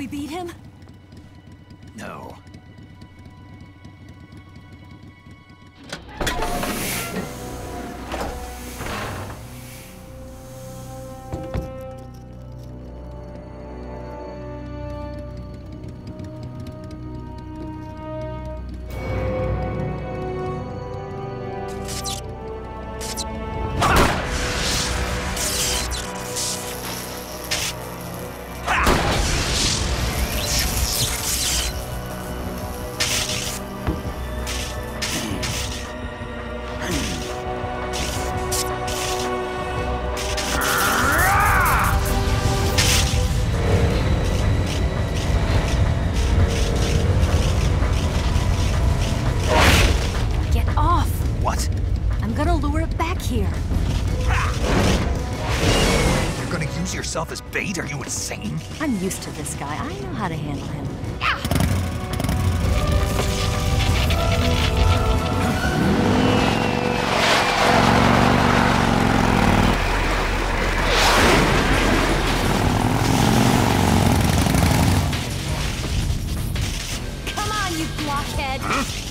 We beat him? Are you insane? I'm used to this guy. I know how to handle him. Come on, you blockhead!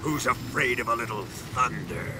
Who's afraid of a little thunder?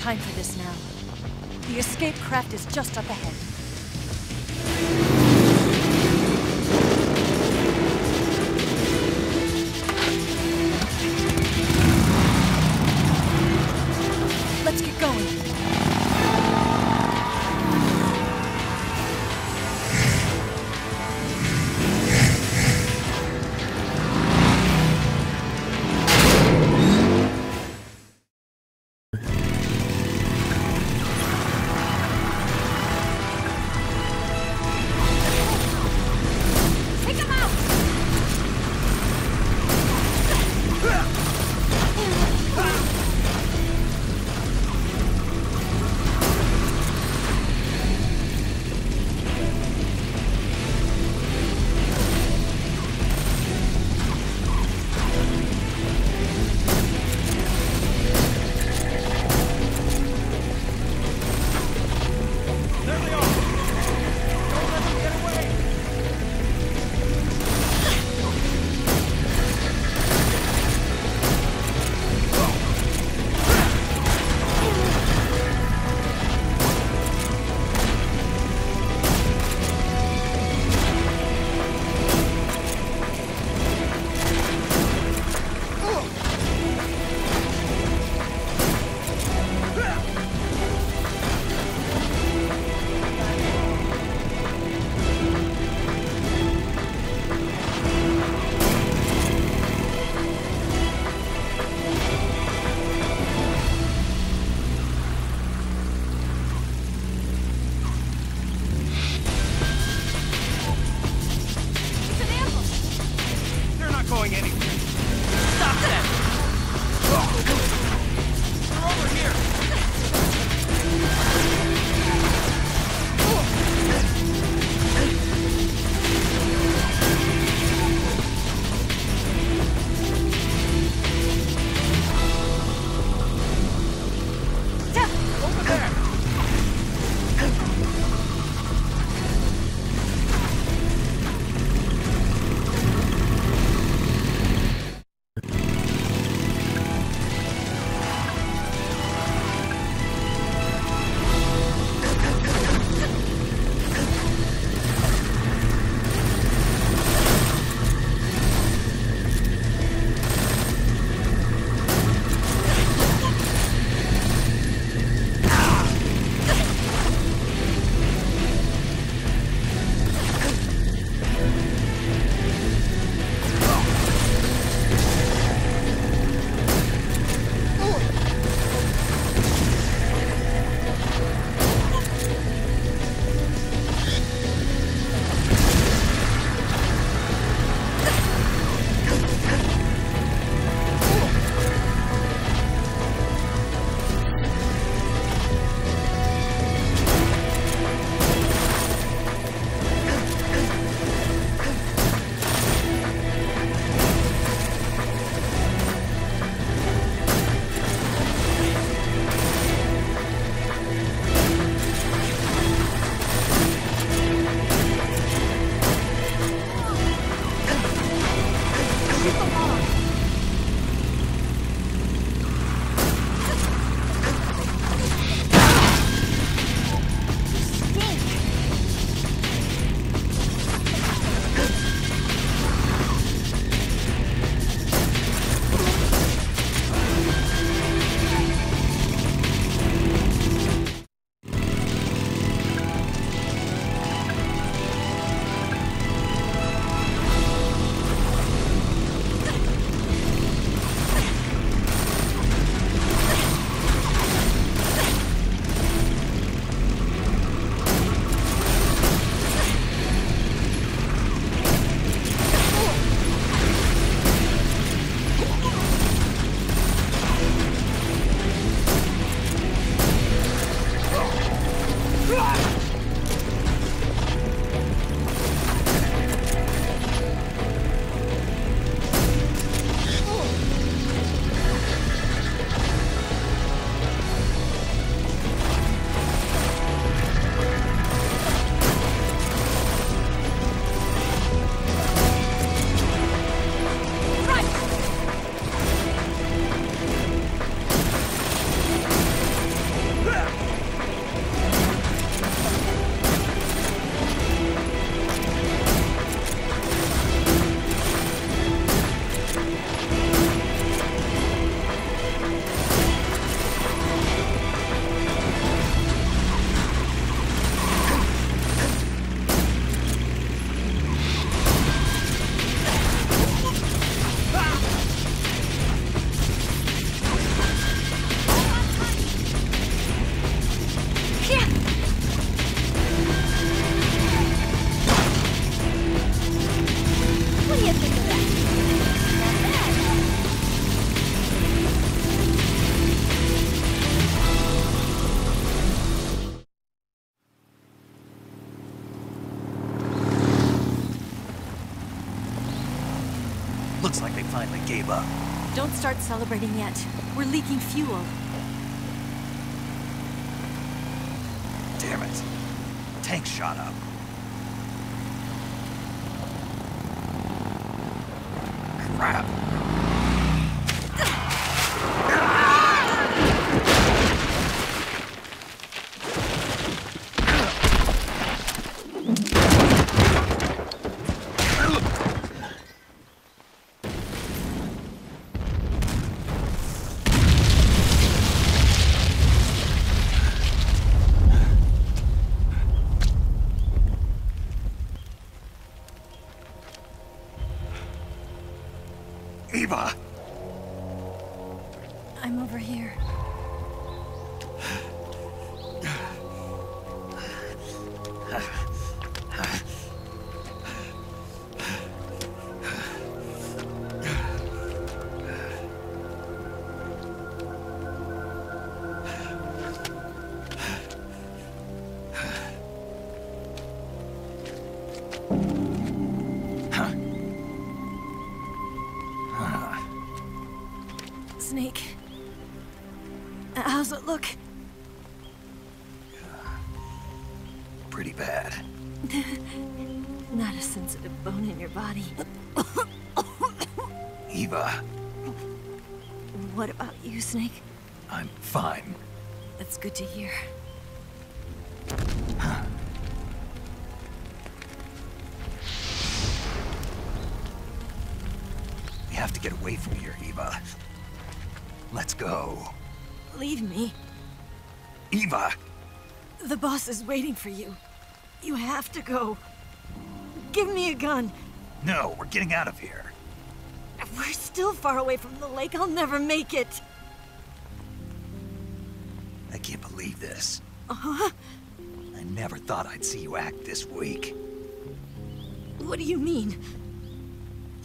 Time for this now. The escape craft is just up ahead. Looks like they finally gave up. Don't start celebrating yet. We're leaking fuel. Damn it. Tank shot up. Crap. Snake. How's it look? Pretty bad. Not a sensitive bone in your body. Eva, What about you, Snake? I'm fine. That's good to hear. Is waiting for you. You have to go. Give me a gun. No, we're getting out of here. We're still far away from the lake. I'll never make it. I can't believe this. Uh-huh. I never thought I'd see you act this weak. What do you mean?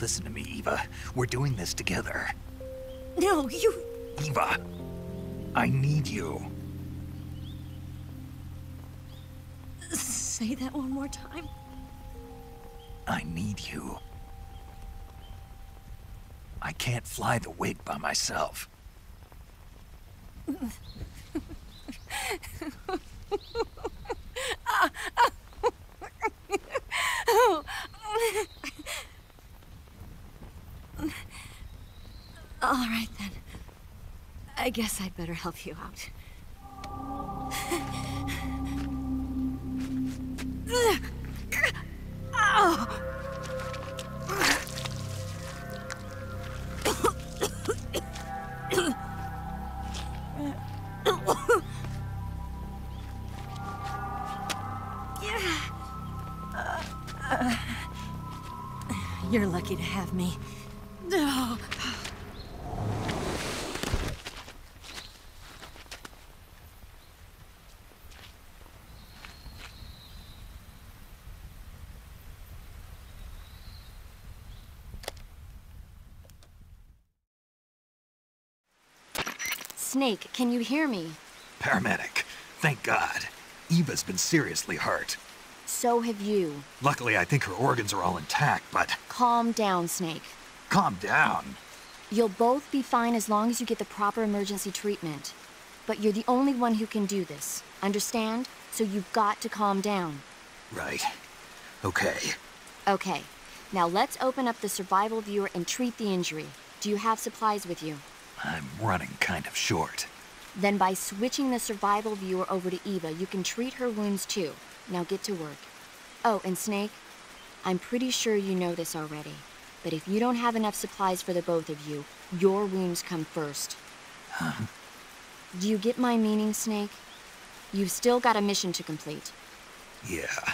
Listen to me, Eva. We're doing this together. No, you... Eva! I need you. Say that one more time. I need you. I can't fly the wig by myself. All right, then. I guess I'd better help you out. Me. No. Snake, can you hear me? Paramedic. Thank God. Eva's been seriously hurt. So have you. Luckily, I think her organs are all intact, but Calm down, Snake. calm down. You'll both be fine as long as you get the proper emergency treatment. But you're the only one who can do this. Understand? So you've got to calm down. Right. Okay. Okay. Now let's open up the survival viewer and treat the injury. Do you have supplies with you? I'm running kind of short. Then by switching the survival viewer over to Eva, you can treat her wounds too. Now get to work. Oh, and Snake, I'm pretty sure you know this already. But if you don't have enough supplies for the both of you, your wounds come first. Do you get my meaning, Snake? You've still got a mission to complete. Yeah.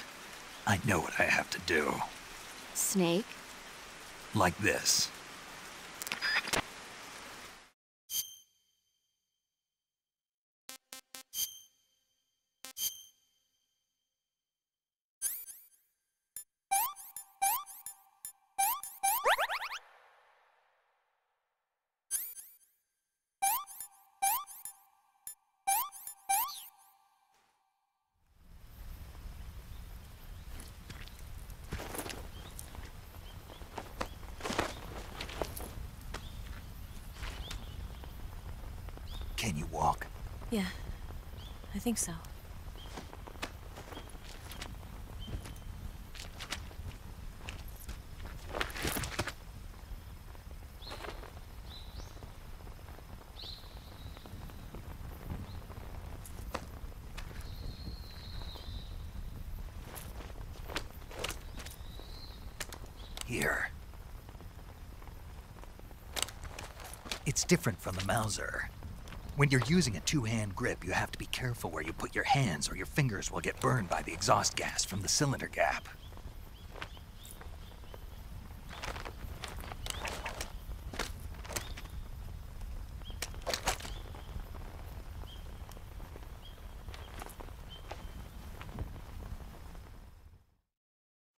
I know what I have to do. Snake? Like this. Can you walk? Yeah, I think so. Here. It's different from the Mauser. When you're using a two-hand grip, you have to be careful where you put your hands or your fingers will get burned by the exhaust gas from the cylinder gap.